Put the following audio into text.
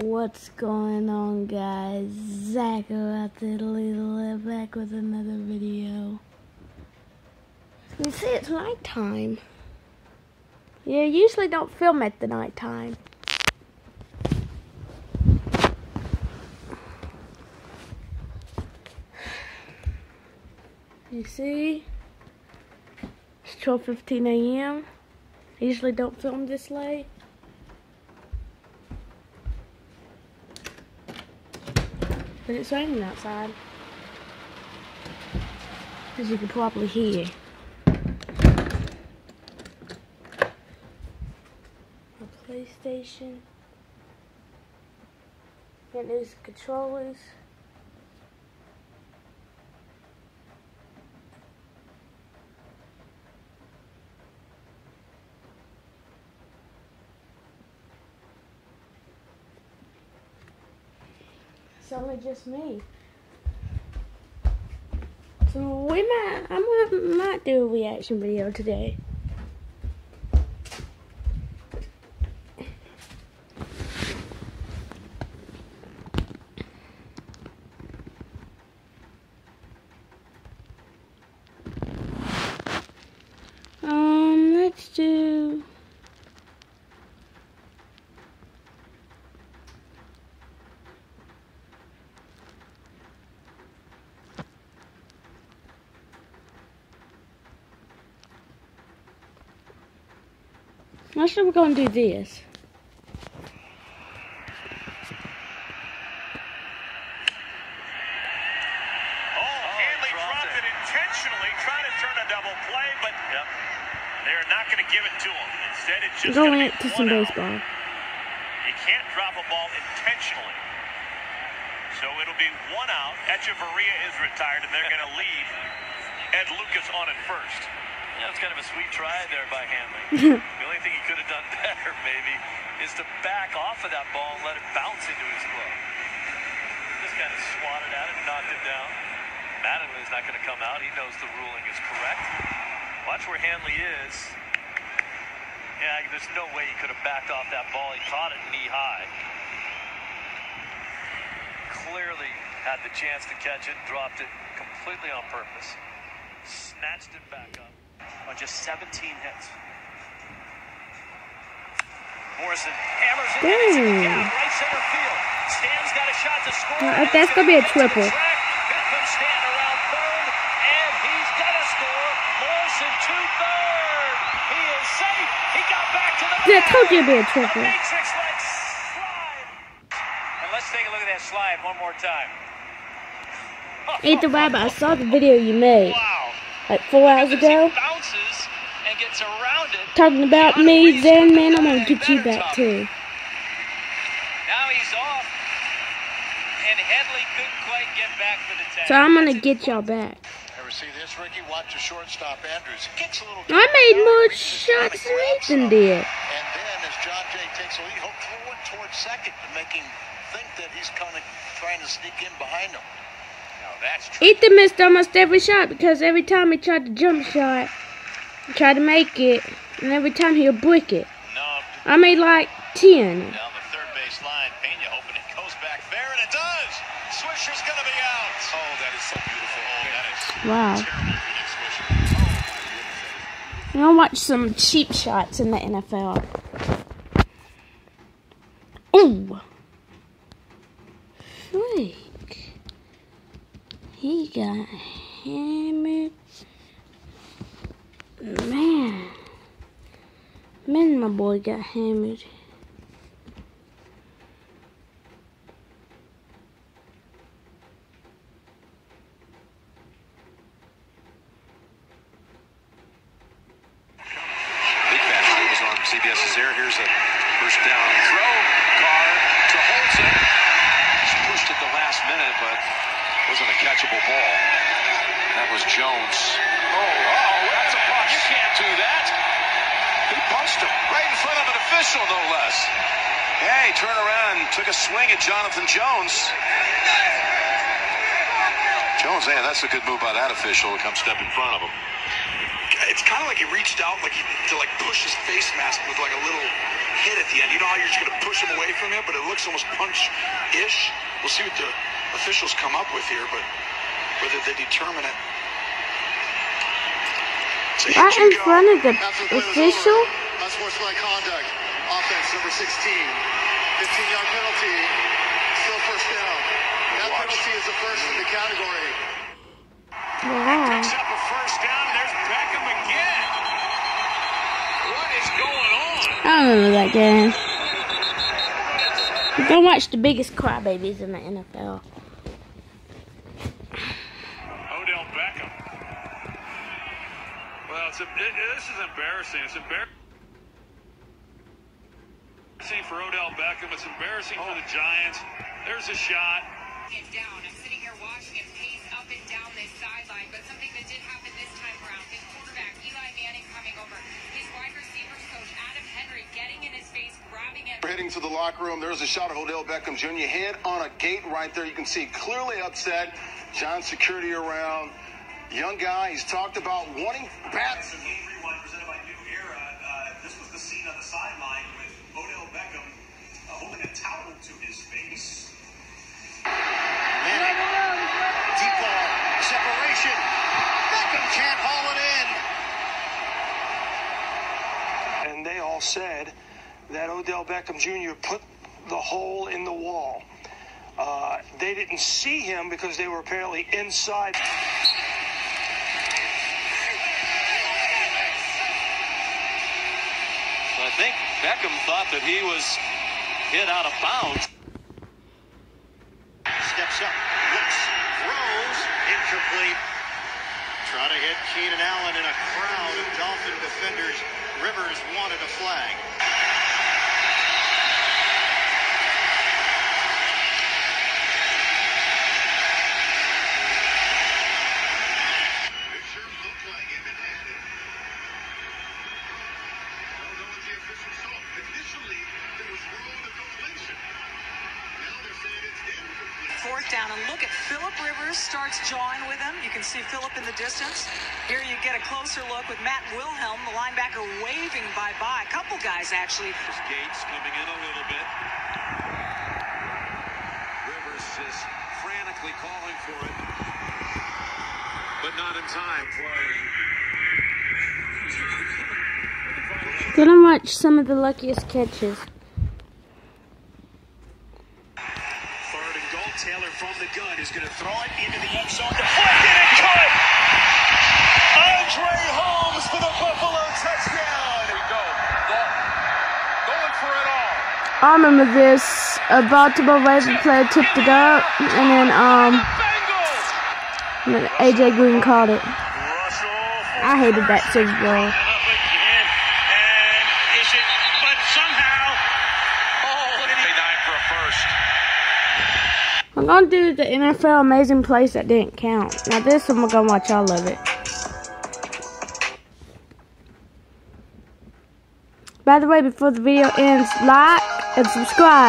What's going on, guys? Zacho out there, Little back with another video. You see, it's nighttime. Yeah, usually don't film at the nighttime. You see? It's 12.15 a.m. I usually don't film this late. It's raining outside. As you can probably hear. A PlayStation. And these controllers. It's only just me. So we might, I might, might do a reaction video today. Um, let's do. Actually, we're gonna do this. Oh, Hanley dropped, it. intentionally, trying to turn a double play, but Yep. they're not going to give it to him. Oh, Instead, it's just Going going to some baseball. You can't drop a ball intentionally. So it'll be one out. Hechavarria is retired, and they're going to leave Ed Lucas on at first. Yeah, it's kind of a sweet try there by Hanley. the only thing he could have done better, maybe, is to back off of that ball and let it bounce into his glove. Just kind of swatted at it, and knocked it down. Mattingly's not going to come out. He knows the ruling is correct. Watch where Hanley is. Yeah, there's no way he could have backed off that ball. He caught it knee high. Clearly had the chance to catch it, dropped it completely on purpose. Snatched it back up on just 17 hits. Morrison hammers it. it's Dang. hit right center field. Stan's got a shot to score. Uh, that's gonna be a hit to the triple. track. Here comes Stan around third, and he's gonna score. Morrison to third. He is safe. He got back to the Yeah, I told you it'd be a triple. And let's take a look at that slide one more time. Eat the rabbit. I saw the video you made Wow. Like four hours ago. bounces and gets around it. Talking about me, Zen man. I'm gonna get you back too. Now he's off, and Headley couldn't quite get back for the tag. So I'm gonna get y'all back. Ever see this, Ricky? Watch the shortstop Andrews. Kicks a little. I made more shots than Ethan did. And then, as Jon Jay takes a lead, he'll throw it towards second to make him think that he's kind of trying to sneak in behind him. Now that's true. Ethan missed almost every shot because every time he tried to jump shot, he tried to make it, and every time he'll brick it. I made like 10. down the third base line. Pena hoping it goes back fair, and it does. Swisher's gonna be out. Oh, that is so beautiful. Oh, that is Wow. terrible for Nick I'm gonna watch some cheap shots in the NFL. Ooh. He got hammered. Man. Man, my boy got hammered. Big Bash was on CBS's air. Here's a first down throw. Carr to Holton. Just pushed at the last minute, but wasn't a catchable ball. That was Jones. Oh, oh, that's a punch. You can't do that. He punched him right in front of an official, no less. Yeah, he turned around and took a swing at Jonathan Jones. Jones, man, that's a good move by that official to come step in front of him. it's kind of like he reached out like he, to like push his face mask with like a little hit at the end. You know how you're just going to push him away from it, but it looks almost punch-ish. We'll see what the officials come up with here, but whether they determine it. Right in front of the official? Unsportsmanlike conduct. Offense number 16. 15-yard penalty. Still first down. That penalty is the first in the category. Wow. Picks up a first down. There's Beckham again. What is going on? I remember that game. Go watch the biggest crybabies in the NFL. Odell Beckham. Well, it's a, it, this is embarrassing. It's embarrassing for Odell Beckham. It's embarrassing for the Giants. There's a shot. it down. I'm sitting here watching him pace up and down this sideline, but something that did happen this time around. His quarterback, Eli Manning, coming over. His wide receivers coach, Adam Henry, getting in his face, grabbing him. Heading to the locker room, there's a shot of Odell Beckham Jr. Head on a gate right there. You can see clearly upset. John security around. Young guy. He's talked about wanting bats. Game rewind presented by New Era. Uh, this was the scene on the sideline with Odell Beckham holding a towel to his face. Manning. Deep ball. Separation. Beckham can't haul it in. and they all said that Odell Beckham Jr. put the hole in the wall. Uh, they didn't see him because they were apparently inside. So I think Beckham thought that he was hit out of bounds. Steps up. Looks. Throws. Incomplete. Trying to hit Keenan Allen in a crowd of Dolphin defenders. Rivers wanted a flag. And look at Philip Rivers starts jawing with him. You can see Philip in the distance. Here you get a closer look with Matt Wilhelm, the linebacker, waving bye-bye. A couple guys actually. Gates coming in a little bit. Rivers is frantically calling for it, but not in time. Gonna watch some of the luckiest catches. Third and goal. Taylor from the gun is going to throw it into the end zone. Deflected and caught. Andre Holmes for the Buffalo touchdown. There you go. Going for it all. I remember this. A Baltimore Raven player tipped it up, and then um, and then AJ Green caught it. I hated that Super Bowl. And, and is it? But somehow. Oh, did he? Nine for a first. I'm gonna do the NFL Amazing Place that didn't count. Now this we're gonna watch all of it. By the way, before the video ends, like and subscribe.